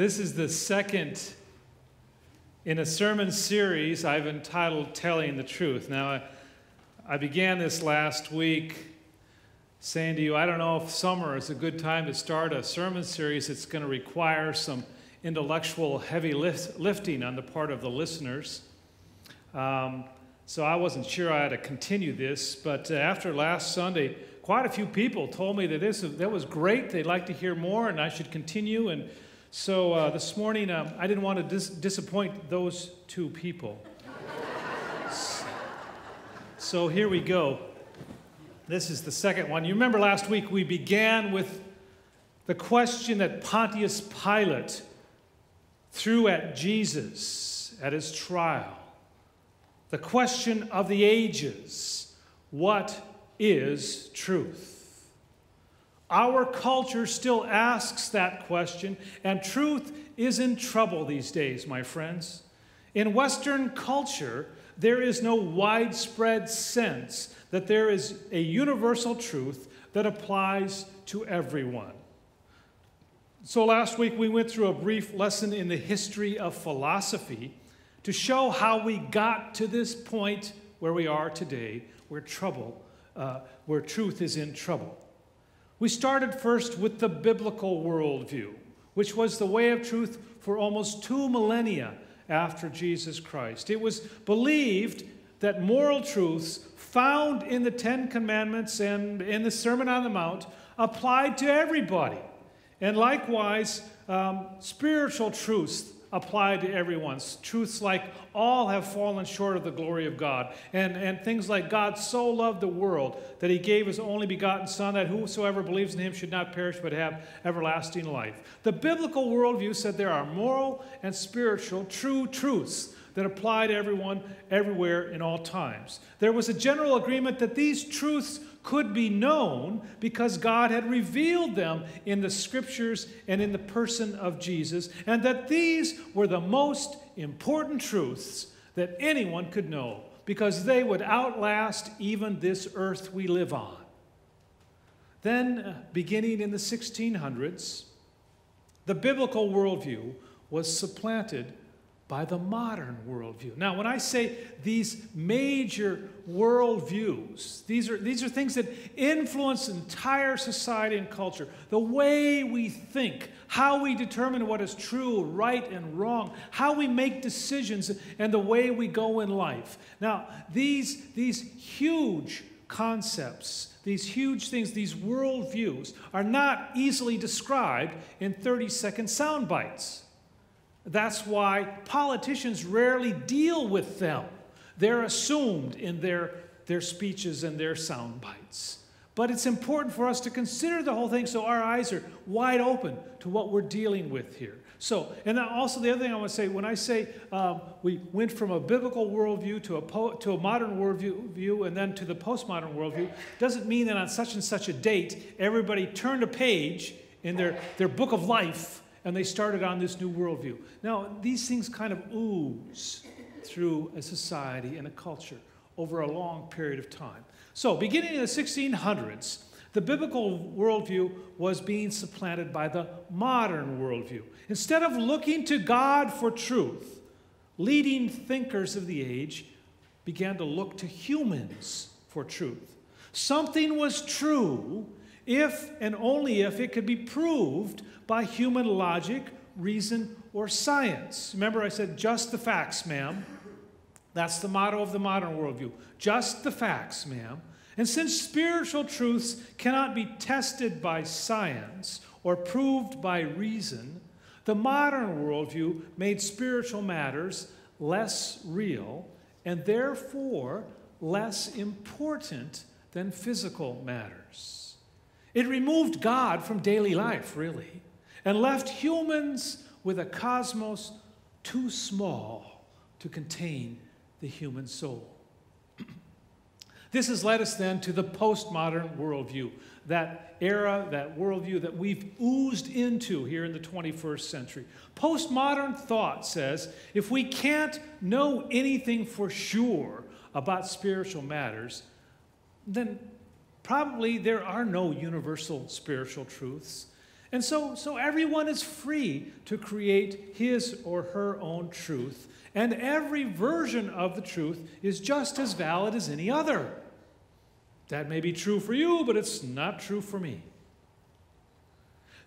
This is the second in a sermon series I've entitled Telling the Truth. Now, I, I began this last week saying to you, I don't know if summer is a good time to start a sermon series. It's going to require some intellectual heavy lift, lifting on the part of the listeners. Um, so I wasn't sure I had to continue this, but uh, after last Sunday, quite a few people told me that this that was great. They'd like to hear more, and I should continue. And so uh, this morning, um, I didn't want to dis- disappoint those two people. so here we go. This is the second one. You remember last week we began with the question that Pontius Pilate threw at Jesus at his trial. The question of the ages what is truth? Our culture still asks that question, and truth is in trouble these days, my friends. In Western culture, there is no widespread sense that there is a universal truth that applies to everyone. So, last week we went through a brief lesson in the history of philosophy to show how we got to this point where we are today, where trouble, uh, where truth is in trouble. We started first with the biblical worldview, which was the way of truth for almost two millennia after Jesus Christ. It was believed that moral truths found in the Ten Commandments and in the Sermon on the Mount applied to everybody. And likewise, um, spiritual truths apply to everyone's. Truths like all have fallen short of the glory of God, and, and things like God so loved the world that he gave his only begotten Son, that whosoever believes in him should not perish but have everlasting life. The biblical worldview said there are moral and spiritual true truths that apply to everyone, everywhere, in all times. There was a general agreement that these truths could be known because God had revealed them in the scriptures and in the person of Jesus, and that these were the most important truths that anyone could know because they would outlast even this earth we live on. Then, uh, beginning in the 1600s, the biblical worldview was supplanted by the modern worldview. Now, when I say these major worldviews, these are, these are things that influence entire society and culture. The way we think, how we determine what is true, right, and wrong, how we make decisions, and the way we go in life. Now, these, these huge concepts, these huge things, these worldviews, are not easily described in 30 second sound bites. That's why politicians rarely deal with them. They're assumed in their, their speeches and their sound bites. But it's important for us to consider the whole thing so our eyes are wide open to what we're dealing with here. So, and also the other thing I want to say when I say um, we went from a biblical worldview to a, to a modern worldview view and then to the postmodern worldview, doesn't mean that on such and such a date everybody turned a page in their, their book of life and they started on this new worldview. Now, these things kind of ooze through a society and a culture over a long period of time. So, beginning in the 1600s, the biblical worldview was being supplanted by the modern worldview. Instead of looking to God for truth, leading thinkers of the age began to look to humans for truth. Something was true if and only if it could be proved by human logic, reason, or science. Remember, I said just the facts, ma'am. That's the motto of the modern worldview. Just the facts, ma'am. And since spiritual truths cannot be tested by science or proved by reason, the modern worldview made spiritual matters less real and therefore less important than physical matters. It removed God from daily life, really and left humans with a cosmos too small to contain the human soul. this has led us then to the postmodern worldview, that era, that worldview that we've oozed into here in the 21st century. Postmodern thought says if we can't know anything for sure about spiritual matters, then probably there are no universal spiritual truths. And so, so everyone is free to create his or her own truth, and every version of the truth is just as valid as any other. That may be true for you, but it's not true for me.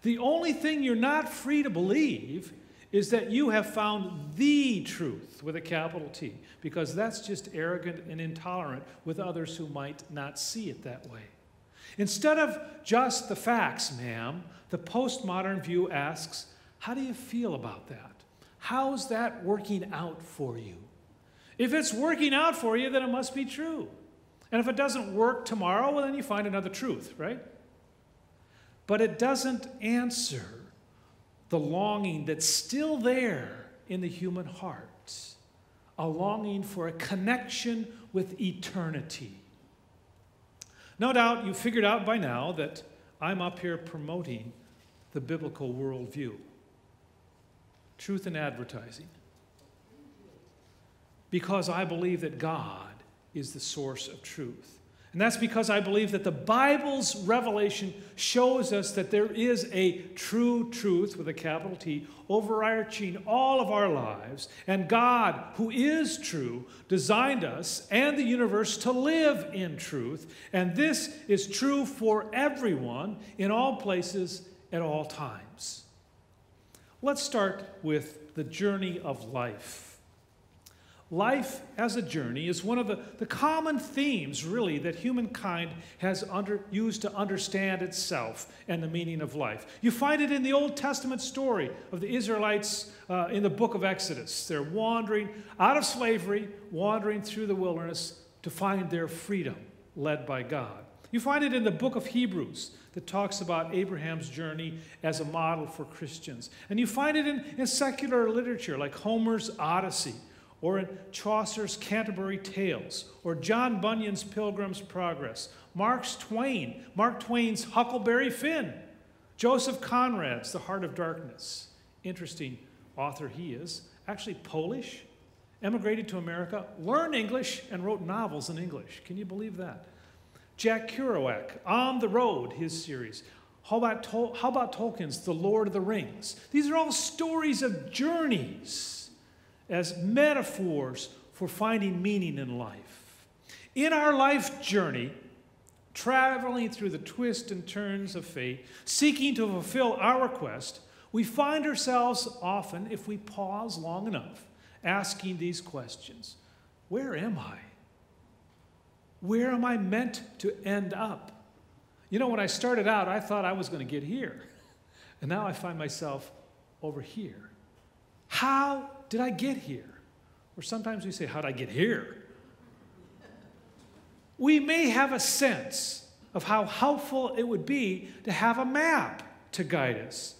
The only thing you're not free to believe is that you have found the truth with a capital T, because that's just arrogant and intolerant with others who might not see it that way. Instead of just the facts, ma'am, the postmodern view asks, How do you feel about that? How's that working out for you? If it's working out for you, then it must be true. And if it doesn't work tomorrow, well, then you find another truth, right? But it doesn't answer the longing that's still there in the human heart a longing for a connection with eternity. No doubt you figured out by now that I'm up here promoting the biblical worldview truth in advertising. Because I believe that God is the source of truth. And that's because I believe that the Bible's revelation shows us that there is a true truth with a capital T overarching all of our lives. And God, who is true, designed us and the universe to live in truth. And this is true for everyone in all places at all times. Let's start with the journey of life. Life as a journey is one of the, the common themes, really, that humankind has under, used to understand itself and the meaning of life. You find it in the Old Testament story of the Israelites uh, in the book of Exodus. They're wandering out of slavery, wandering through the wilderness to find their freedom led by God. You find it in the book of Hebrews that talks about Abraham's journey as a model for Christians. And you find it in, in secular literature like Homer's Odyssey or in Chaucer's Canterbury Tales, or John Bunyan's Pilgrim's Progress, Mark's Twain, Mark Twain's Huckleberry Finn, Joseph Conrad's The Heart of Darkness. Interesting author he is, actually Polish, emigrated to America, learned English, and wrote novels in English. Can you believe that? Jack Kerouac, On the Road, his series. How about, Tol- how about Tolkien's The Lord of the Rings? These are all stories of journeys as metaphors for finding meaning in life. In our life journey, traveling through the twists and turns of fate, seeking to fulfill our quest, we find ourselves often, if we pause long enough, asking these questions Where am I? Where am I meant to end up? You know, when I started out, I thought I was going to get here. And now I find myself over here. How did I get here? Or sometimes we say, How did I get here? We may have a sense of how helpful it would be to have a map to guide us.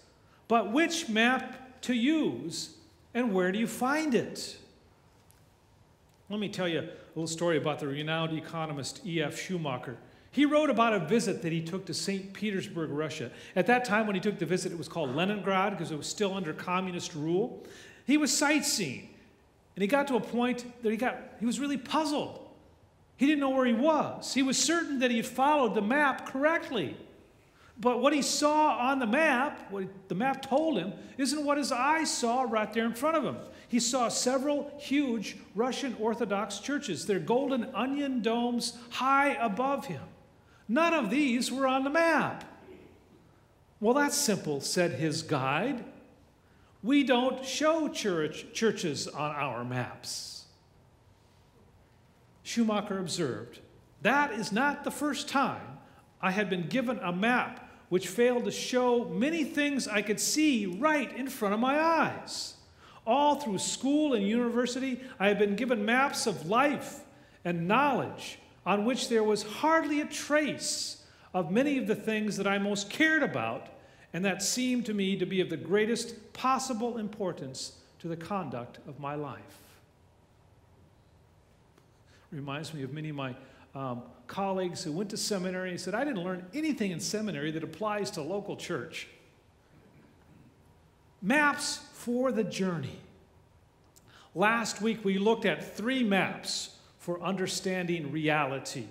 But which map to use and where do you find it? Let me tell you a little story about the renowned economist E.F. Schumacher. He wrote about a visit that he took to St. Petersburg, Russia. At that time, when he took the visit, it was called Leningrad because it was still under communist rule. He was sightseeing, and he got to a point that he got he was really puzzled. He didn't know where he was. He was certain that he had followed the map correctly. But what he saw on the map, what the map told him, isn't what his eyes saw right there in front of him. He saw several huge Russian Orthodox churches, their golden onion domes high above him. None of these were on the map. Well, that's simple, said his guide. We don't show church, churches on our maps. Schumacher observed, That is not the first time I had been given a map which failed to show many things I could see right in front of my eyes. All through school and university, I had been given maps of life and knowledge on which there was hardly a trace of many of the things that I most cared about and that seemed to me to be of the greatest possible importance to the conduct of my life. Reminds me of many of my um, colleagues who went to seminary and said, I didn't learn anything in seminary that applies to local church. Maps for the journey. Last week we looked at three maps for understanding reality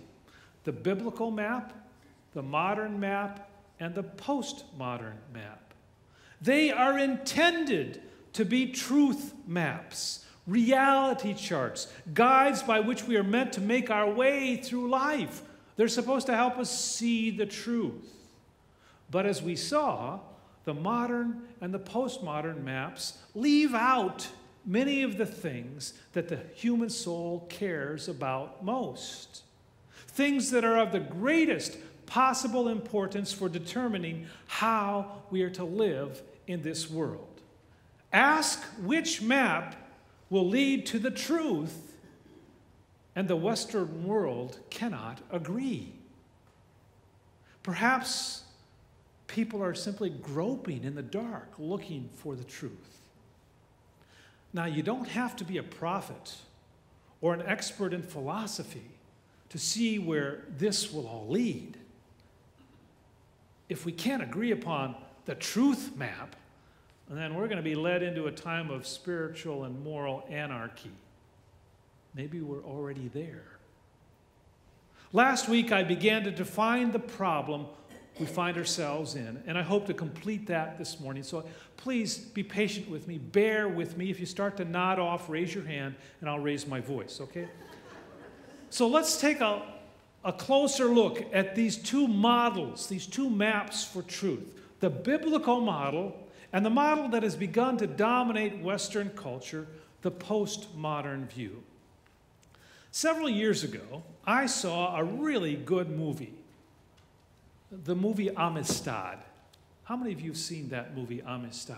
the biblical map, the modern map, and the postmodern map. They are intended to be truth maps, reality charts, guides by which we are meant to make our way through life. They're supposed to help us see the truth. But as we saw, the modern and the postmodern maps leave out many of the things that the human soul cares about most. Things that are of the greatest possible importance for determining how we are to live in this world. Ask which map will lead to the truth, and the Western world cannot agree. Perhaps people are simply groping in the dark looking for the truth. Now, you don't have to be a prophet or an expert in philosophy to see where this will all lead. If we can't agree upon the truth map, then we're going to be led into a time of spiritual and moral anarchy. Maybe we're already there. Last week, I began to define the problem we find ourselves in. And I hope to complete that this morning. So please be patient with me. Bear with me. If you start to nod off, raise your hand, and I'll raise my voice, okay? So let's take a, a closer look at these two models, these two maps for truth the biblical model and the model that has begun to dominate Western culture, the postmodern view. Several years ago, I saw a really good movie the movie Amistad. How many of you have seen that movie, Amistad?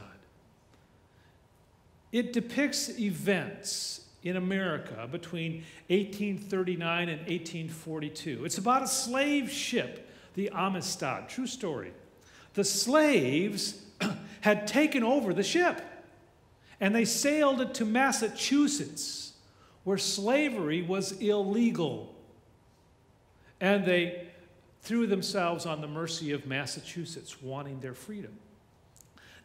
It depicts events in America between 1839 and 1842. It's about a slave ship, the Amistad. True story. The slaves had taken over the ship and they sailed it to Massachusetts, where slavery was illegal. And they threw themselves on the mercy of Massachusetts, wanting their freedom.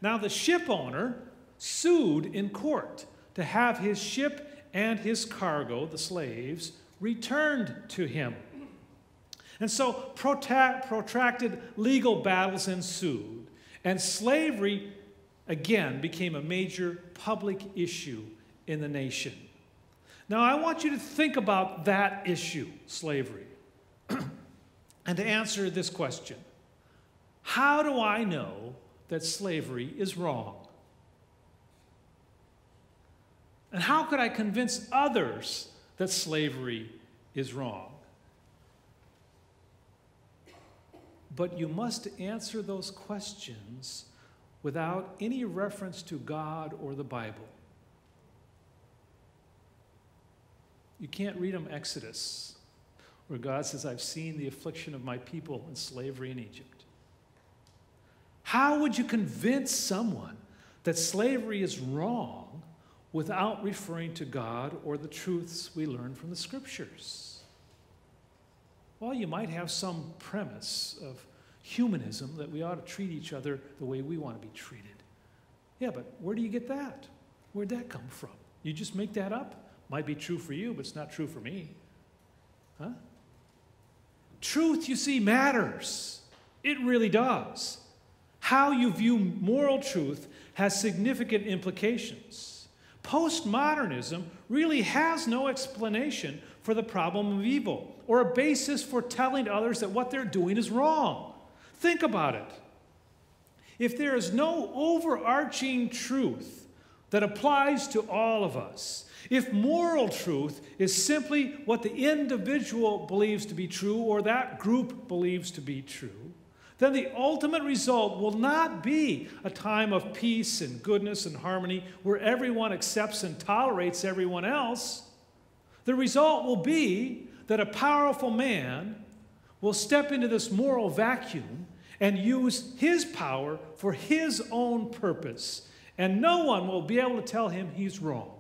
Now, the ship owner sued in court to have his ship and his cargo, the slaves, returned to him. And so protracted legal battles ensued, and slavery again became a major public issue in the nation. Now, I want you to think about that issue, slavery. and to answer this question How do I know that slavery is wrong? And how could I convince others that slavery is wrong? But you must answer those questions without any reference to God or the Bible. You can't read them Exodus where God says, I've seen the affliction of my people in slavery in Egypt. How would you convince someone that slavery is wrong without referring to God or the truths we learn from the scriptures? Well, you might have some premise of humanism that we ought to treat each other the way we want to be treated. Yeah, but where do you get that? Where'd that come from? You just make that up? Might be true for you, but it's not true for me. Huh? Truth, you see, matters. It really does. How you view moral truth has significant implications. Postmodernism really has no explanation for the problem of evil or a basis for telling others that what they're doing is wrong. Think about it. If there is no overarching truth that applies to all of us, if moral truth is simply what the individual believes to be true or that group believes to be true, then the ultimate result will not be a time of peace and goodness and harmony where everyone accepts and tolerates everyone else. The result will be that a powerful man will step into this moral vacuum and use his power for his own purpose, and no one will be able to tell him he's wrong.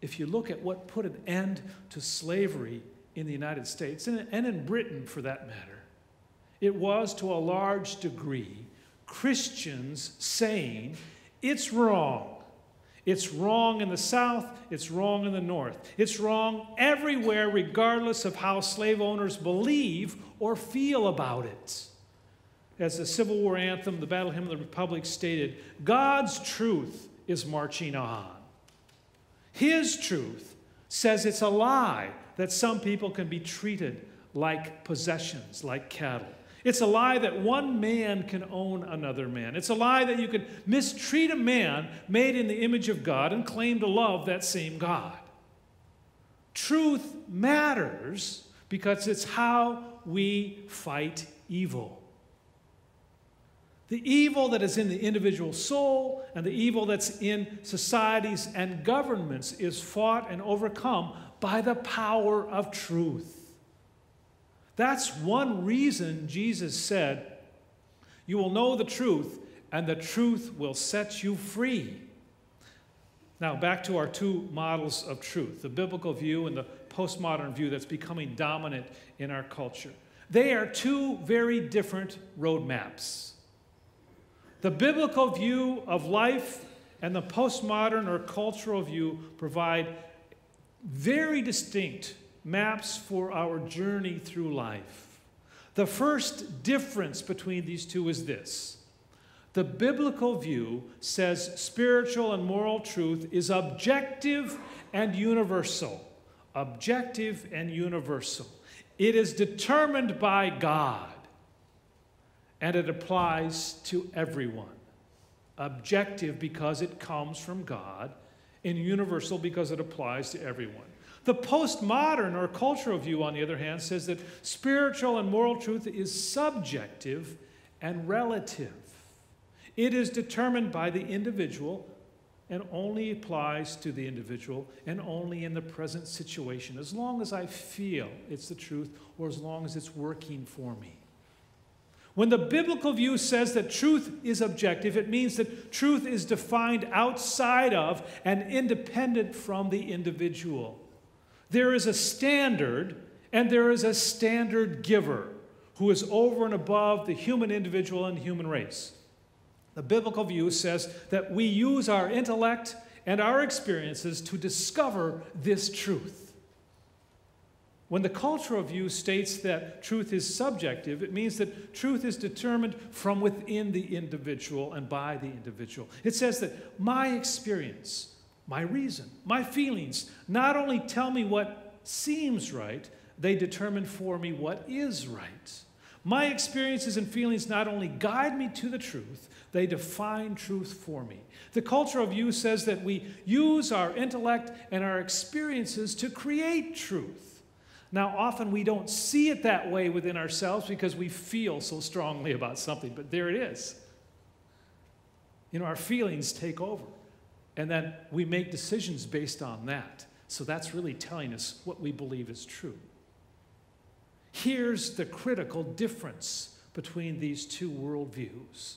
if you look at what put an end to slavery in the United States, and, in Britain for that matter, it was to a large degree Christians saying it's wrong. It's wrong in the South, it's wrong in the North. It's wrong everywhere, regardless of how slave owners believe or feel about it. As the Civil War anthem, the Battle Hymn of the Republic stated, God's truth is marching on. His truth says it's a lie that some people can be treated like possessions, like cattle. It's a lie that one man can own another man. It's a lie that you can mistreat a man made in the image of God and claim to love that same God. Truth matters because it's how we fight evil. The evil that is in the individual soul and the evil that's in societies and governments is fought and overcome by the power of truth. That's one reason Jesus said, You will know the truth, and the truth will set you free. Now, back to our two models of truth the biblical view and the postmodern view that's becoming dominant in our culture. They are two very different roadmaps. The biblical view of life and the postmodern or cultural view provide very distinct maps for our journey through life. The first difference between these two is this the biblical view says spiritual and moral truth is objective and universal. Objective and universal. It is determined by God and it applies to everyone. Objective because it comes from God, and universal because it applies to everyone. The postmodern or cultural view, on the other hand, says that spiritual and moral truth is subjective and relative. It is determined by the individual and only applies to the individual and only in the present situation, as long as I feel it's the truth or as long as it's working for me. When the biblical view says that truth is objective, it means that truth is defined outside of and independent from the individual. There is a standard, and there is a standard giver who is over and above the human individual and human race. The biblical view says that we use our intellect and our experiences to discover this truth. When the cultural view states that truth is subjective, it means that truth is determined from within the individual and by the individual. It says that my experience, my reason, my feelings not only tell me what seems right, they determine for me what is right. My experiences and feelings not only guide me to the truth, they define truth for me. The cultural view says that we use our intellect and our experiences to create truth. Now, often we don't see it that way within ourselves because we feel so strongly about something, but there it is. You know, our feelings take over. And then we make decisions based on that. So that's really telling us what we believe is true. Here's the critical difference between these two worldviews.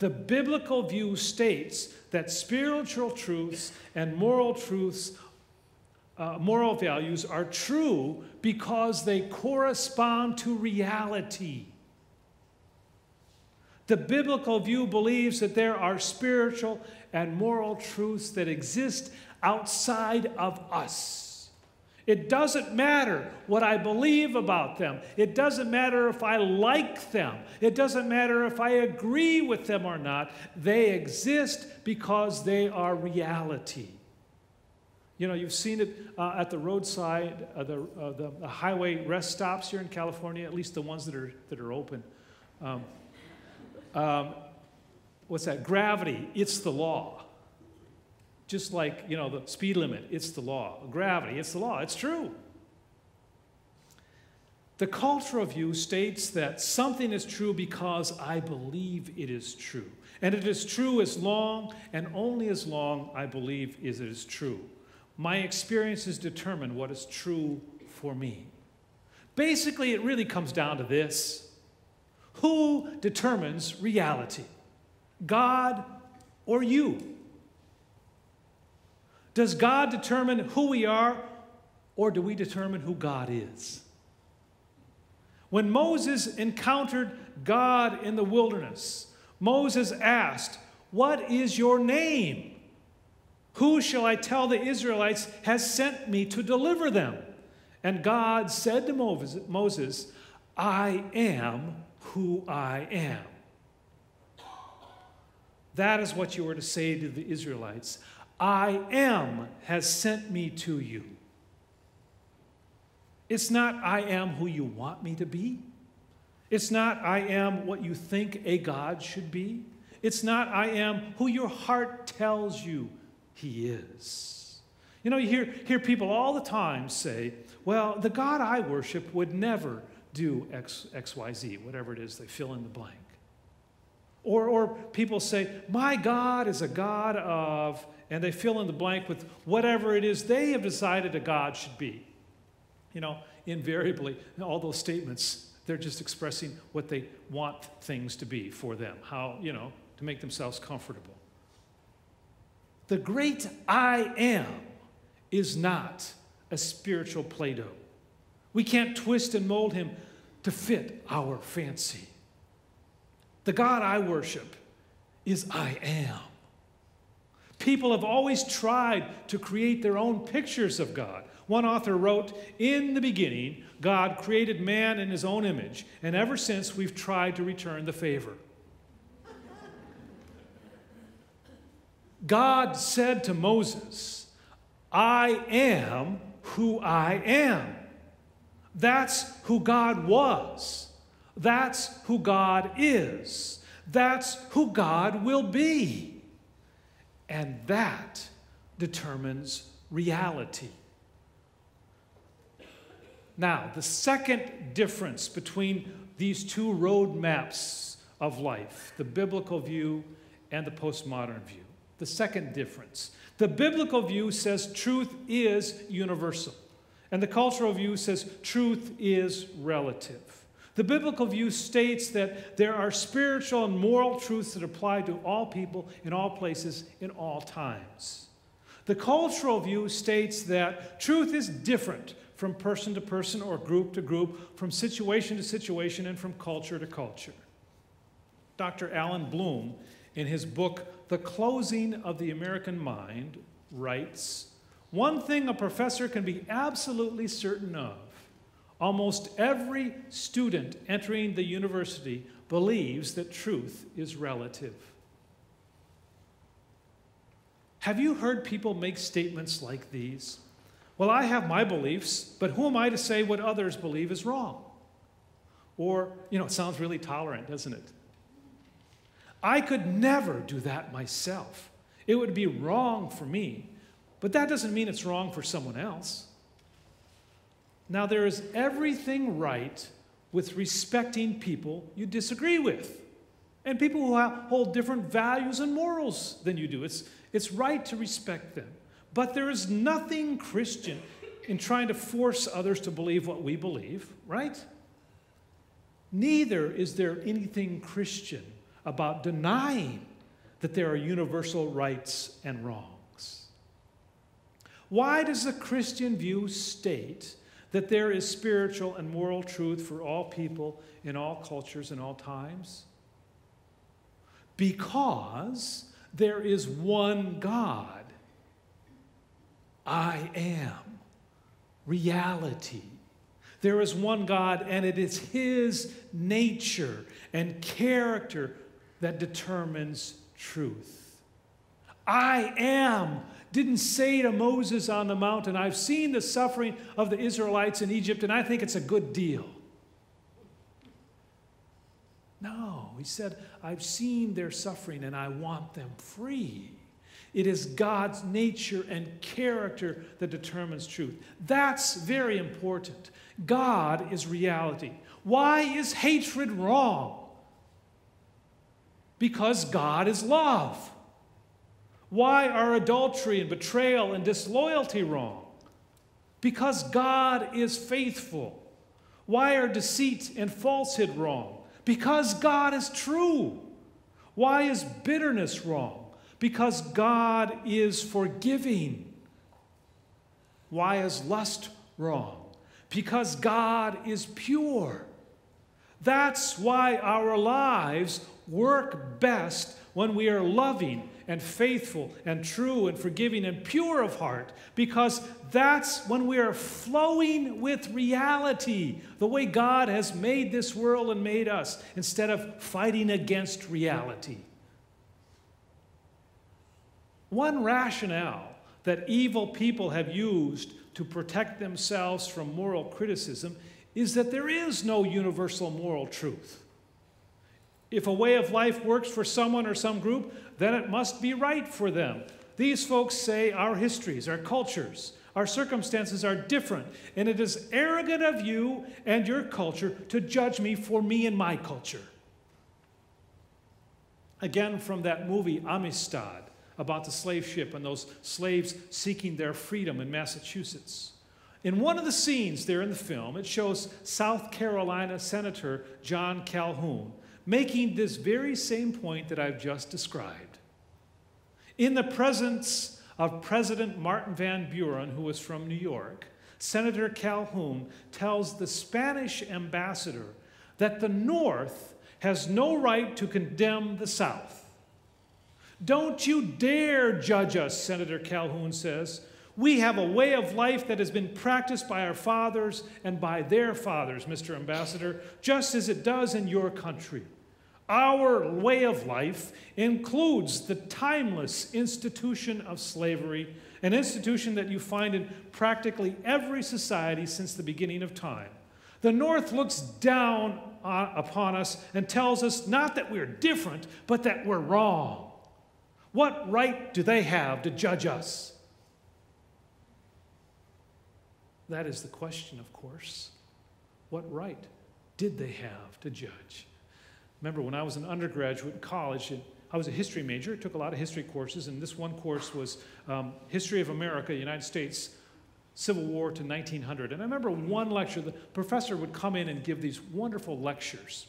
The biblical view states that spiritual truths and moral truths, uh, moral values, are true because they correspond to reality. The biblical view believes that there are spiritual and moral truths that exist outside of us. It doesn't matter what I believe about them. It doesn't matter if I like them. It doesn't matter if I agree with them or not. They exist because they are reality. You know, you've seen it uh, at the roadside, uh, the, uh, the, the, highway rest stops here in California, at least the ones that are, that are open. Um, um, what's that? Gravity, it's the law. Just like, you know, the speed limit, it's the law. Gravity, it's the law. It's true. The cultural view states that something is true because I believe it is true. And it is true as long and only as long I believe is it is true. My experiences determine what is true for me. Basically, it really comes down to this Who determines reality? God or you? Does God determine who we are, or do we determine who God is? When Moses encountered God in the wilderness, Moses asked, What is your name? Who shall I tell the Israelites has sent me to deliver them? And God said to Moses, I am who I am. That is what you were to say to the Israelites. I am has sent me to you. It's not I am who you want me to be. It's not I am what you think a God should be. It's not I am who your heart tells you he is. You know, you hear, hear people all the time say, well, the God I worship would never do X, X, Y, Z, whatever it is, they fill in the blank. Or, or people say, my God is a God of, and they fill in the blank with whatever it is they have decided a God should be. You know, invariably, all those statements, they're just expressing what they want things to be for them, how, you know, to make themselves comfortable. The great I am is not a spiritual Play Doh. We can't twist and mold him to fit our fancy. The God I worship is I am. People have always tried to create their own pictures of God. One author wrote, In the beginning, God created man in his own image, and ever since we've tried to return the favor. God said to Moses, I am who I am. That's who God was. That's who God is. That's who God will be. And that determines reality. Now, the second difference between these two road maps of life, the biblical view and the postmodern view, the second difference. The biblical view says truth is universal, and the cultural view says truth is relative. The biblical view states that there are spiritual and moral truths that apply to all people in all places in all times. The cultural view states that truth is different from person to person or group to group, from situation to situation, and from culture to culture. Dr. Allan Bloom, in his book the Closing of the American Mind, writes One thing a professor can be absolutely certain of almost every student entering the university believes that truth is relative. Have you heard people make statements like these? Well, I have my beliefs, but who am I to say what others believe is wrong? Or, you know, it sounds really tolerant, doesn't it? I could never do that myself. It would be wrong for me, but that doesn't mean it's wrong for someone else. Now, there is everything right with respecting people you disagree with and people who hold different values and morals than you do. It's, it's right to respect them. But there is nothing Christian in trying to force others to believe what we believe, right? Neither is there anything Christian about denying that there are universal rights and wrongs. Why does the Christian view state that there is spiritual and moral truth for all people in all cultures and all times? Because there is one God. I am reality. There is one God, and it is His nature and character that determines truth. I am didn't say to Moses on the mountain, I've seen the suffering of the Israelites in Egypt and I think it's a good deal. No, he said, I've seen their suffering and I want them free. It is God's nature and character that determines truth. That's very important. God is reality. Why is hatred wrong? Because God is love. Why are adultery and betrayal and disloyalty wrong? Because God is faithful. Why are deceit and falsehood wrong? Because God is true. Why is bitterness wrong? Because God is forgiving. Why is lust wrong? Because God is pure. That's why our lives work best when we are loving and faithful and true and forgiving and pure of heart, because that's when we are flowing with reality, the way God has made this world and made us, instead of fighting against reality. One rationale that evil people have used to protect themselves from moral criticism is that there is no universal moral truth. If a way of life works for someone or some group, then it must be right for them. These folks say our histories, our cultures, our circumstances are different, and it is arrogant of you and your culture to judge me for me and my culture. Again, from that movie Amistad about the slave ship and those slaves seeking their freedom in Massachusetts. In one of the scenes there in the film, it shows South Carolina Senator John Calhoun making this very same point that I've just described. In the presence of President Martin Van Buren, who was from New York, Senator Calhoun tells the Spanish ambassador that the North has no right to condemn the South. Don't you dare judge us, Senator Calhoun says. We have a way of life that has been practiced by our fathers and by their fathers, Mr. Ambassador, just as it does in your country. Our way of life includes the timeless institution of slavery, an institution that you find in practically every society since the beginning of time. The North looks down upon us and tells us not that we're different, but that we're wrong. What right do they have to judge us? That is the question, of course. What right did they have to judge? Remember when I was an undergraduate in college, I was a history major, took a lot of history courses, and this one course was um, History of America, United States, Civil War to 1900. And I remember one lecture, the professor would come in and give these wonderful lectures.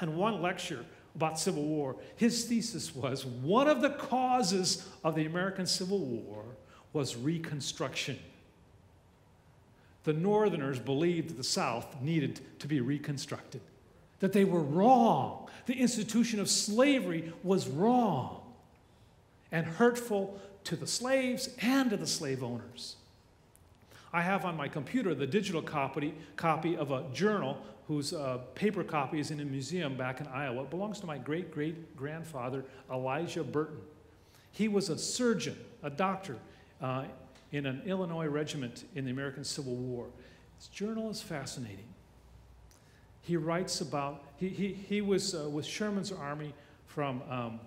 And one lecture about Civil War, his thesis was one of the causes of the American Civil War was Reconstruction. The Northerners believed the South needed to be reconstructed that they were wrong. The institution of slavery was wrong and hurtful to the slaves and to the slave owners. I have on my computer the digital copy, copy of a journal whose uh, paper copy is in a museum back in Iowa. It belongs to my great great grandfather, Elijah Burton. He was a surgeon, a doctor uh, in an Illinois regiment in the American Civil War. This journal is fascinating he writes about, he, he, he was uh, with Sherman's army from, um,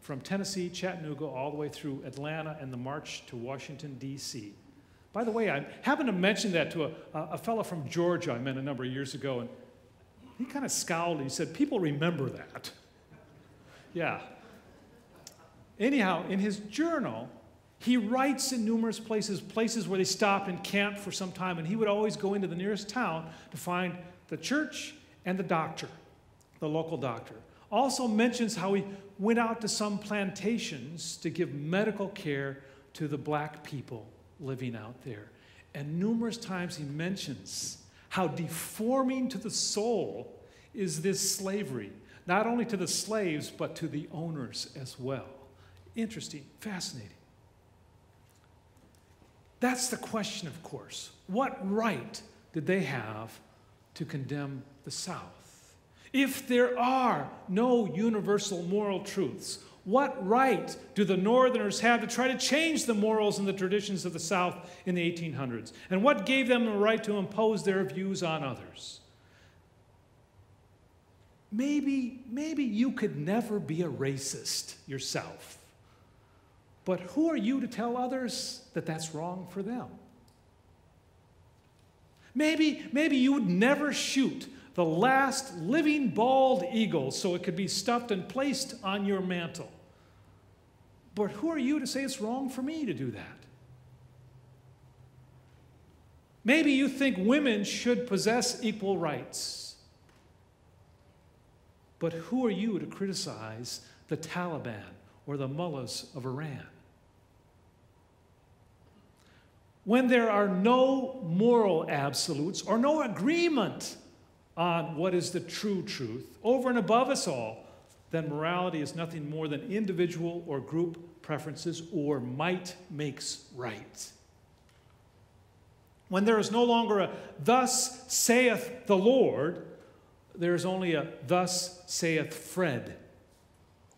from Tennessee, Chattanooga, all the way through Atlanta and the march to Washington, D.C. By the way, I happened to mention that to a, a fellow from Georgia I met a number of years ago, and he kind of scowled and he said, People remember that. yeah. Anyhow, in his journal, he writes in numerous places, places where they stopped and camped for some time, and he would always go into the nearest town to find the church and the doctor, the local doctor. Also mentions how he went out to some plantations to give medical care to the black people living out there. And numerous times he mentions how deforming to the soul is this slavery, not only to the slaves, but to the owners as well. Interesting, fascinating. That's the question, of course. What right did they have to condemn the South. If there are no universal moral truths, what right do the Northerners have to try to change the morals and the traditions of the South in the 1800s? And what gave them the right to impose their views on others? Maybe, maybe you could never be a racist yourself. But who are you to tell others that that's wrong for them? Maybe, maybe you would never shoot the last living bald eagle so it could be stuffed and placed on your mantle. But who are you to say it's wrong for me to do that? Maybe you think women should possess equal rights. But who are you to criticize the Taliban or the mullahs of Iran? When there are no moral absolutes or no agreement on what is the true truth, over and above us all, then morality is nothing more than individual or group preferences or might makes right. When there is no longer a thus saith the Lord, there is only a thus saith Fred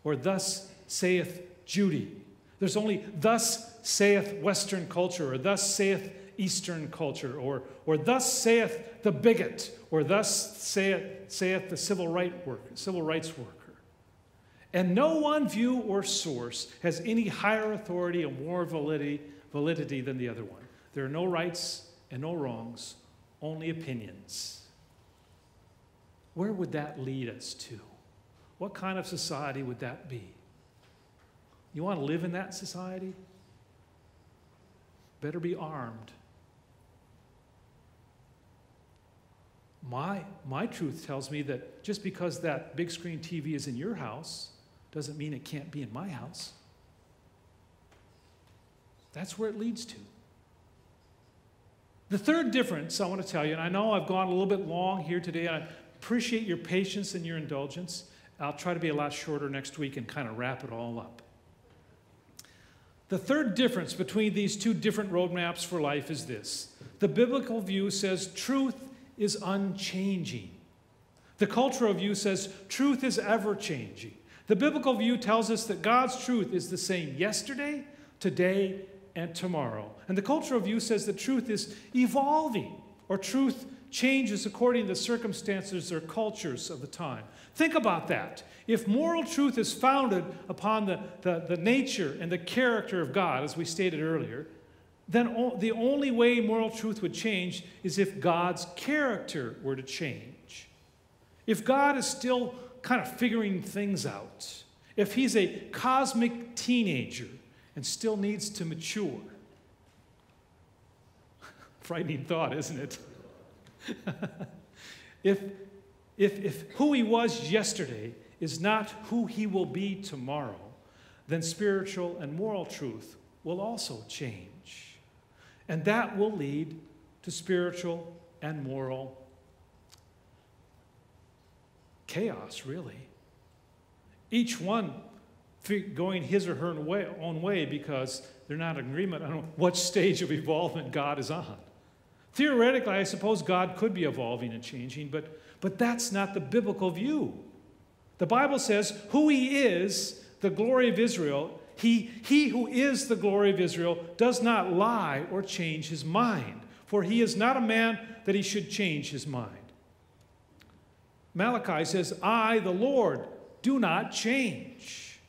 or thus saith Judy. There's only thus saith Western culture or thus saith Eastern culture or, or thus saith the bigot or thus saith, saith the civil, right civil rights worker. And no one view or source has any higher authority and more validity, validity than the other one. There are no rights and no wrongs, only opinions. Where would that lead us to? What kind of society would that be? You want to live in that society? Better be armed. My, my truth tells me that just because that big screen TV is in your house doesn't mean it can't be in my house. That's where it leads to. The third difference I want to tell you, and I know I've gone a little bit long here today, I appreciate your patience and your indulgence. I'll try to be a lot shorter next week and kind of wrap it all up. The third difference between these two different roadmaps for life is this the biblical view says truth is unchanging. The cultural view says truth is ever changing. The biblical view tells us that God's truth is the same yesterday, today, and tomorrow. And the cultural view says that truth is evolving, or truth changes according to the circumstances or cultures of the time. Think about that. If moral truth is founded upon the, the, the nature and the character of God, as we stated earlier, then o- the only way moral truth would change is if God's character were to change. If God is still kind of figuring things out, if he's a cosmic teenager and still needs to mature, frightening thought, isn't it? if, if, if who he was yesterday is not who he will be tomorrow, then spiritual and moral truth will also change. And that will lead to spiritual and moral chaos, really. Each one going his or her own way because they're not in agreement on what stage of evolvement God is on. Theoretically, I suppose God could be evolving and changing, but, but that's not the biblical view. The Bible says who he is, the glory of Israel, he, he who is the glory of Israel does not lie or change his mind, for he is not a man that he should change his mind. Malachi says, I, the Lord, do not change.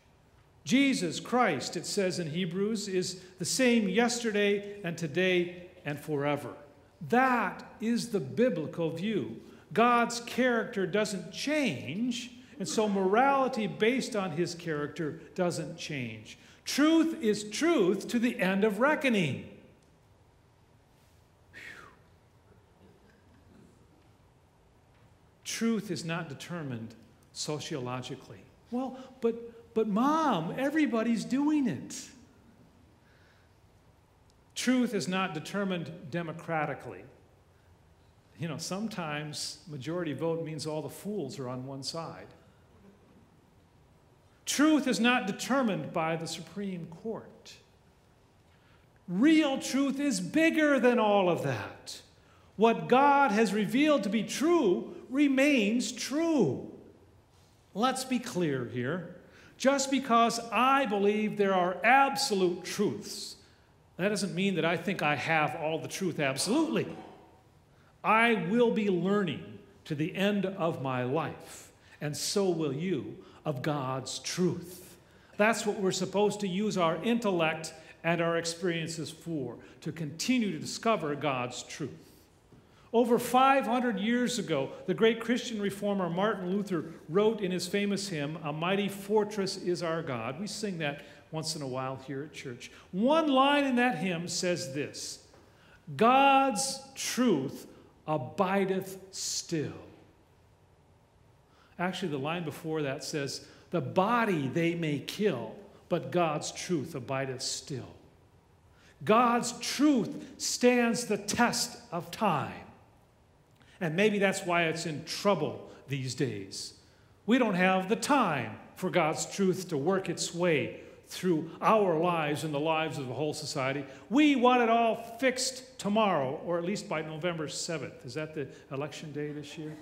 Jesus Christ, it says in Hebrews, is the same yesterday and today and forever. That is the biblical view. God's character doesn't change, and so morality based on his character doesn't change. Truth is truth to the end of reckoning. Truth is not determined sociologically. Well, but, but mom, everybody's doing it. Truth is not determined democratically. You know, sometimes majority vote means all the fools are on one side. Truth is not determined by the Supreme Court. Real truth is bigger than all of that. What God has revealed to be true remains true. Let's be clear here. Just because I believe there are absolute truths that doesn't mean that I think I have all the truth absolutely. I will be learning to the end of my life, and so will you, of God's truth. That's what we're supposed to use our intellect and our experiences for, to continue to discover God's truth. Over 500 years ago, the great Christian reformer Martin Luther wrote in his famous hymn, A Mighty Fortress is Our God. We sing that once in a while here at church. One line in that hymn says this God's truth abideth still. Actually, the line before that says, The body they may kill, but God's truth abideth still. God's truth stands the test of time. And maybe that's why it's in trouble these days. We don't have the time for God's truth to work its way through our lives and the lives of the whole society. We want it all fixed tomorrow, or at least by November 7th. Is that the election day this year?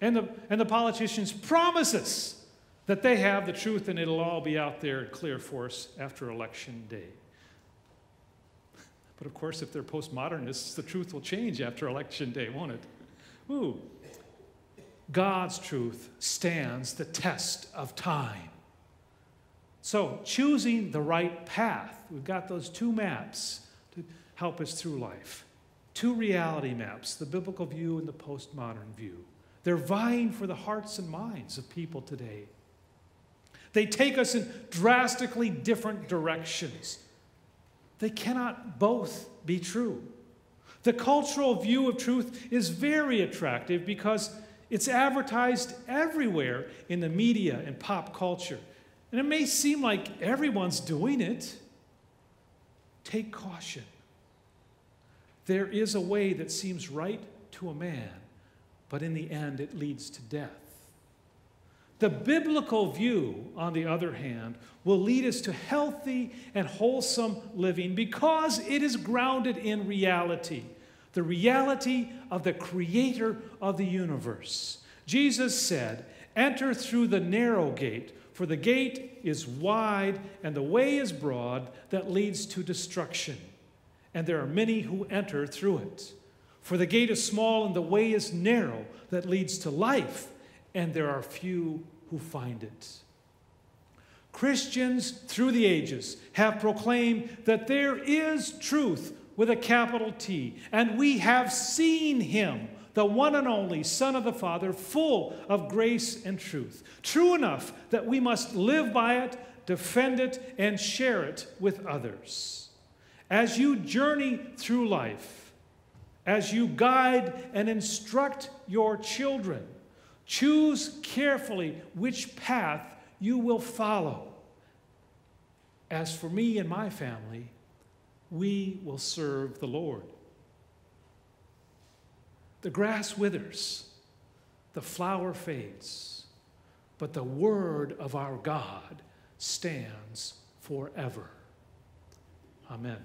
And the, and the politicians promise us that they have the truth and it'll all be out there clear for us after election day. But of course, if they're postmodernists, the truth will change after election day, won't it? Ooh. God's truth stands the test of time. So, choosing the right path, we've got those two maps to help us through life. Two reality maps, the biblical view and the postmodern view. They're vying for the hearts and minds of people today. They take us in drastically different directions. They cannot both be true. The cultural view of truth is very attractive because it's advertised everywhere in the media and pop culture. And it may seem like everyone's doing it. Take caution. There is a way that seems right to a man, but in the end it leads to death. The biblical view, on the other hand, will lead us to healthy and wholesome living because it is grounded in reality the reality of the creator of the universe. Jesus said, Enter through the narrow gate, for the gate is wide and the way is broad that leads to destruction, and there are many who enter through it. For the gate is small and the way is narrow that leads to life, and there are few who find it. Christians through the ages have proclaimed that there is truth with a capital T, and we have seen him, the one and only Son of the Father, full of grace and truth. True enough that we must live by it, defend it, and share it with others. As you journey through life, as you guide and instruct your children, choose carefully which path you will follow. As for me and my family, we will serve the Lord. The grass withers, the flower fades, but the word of our God stands forever. Amen.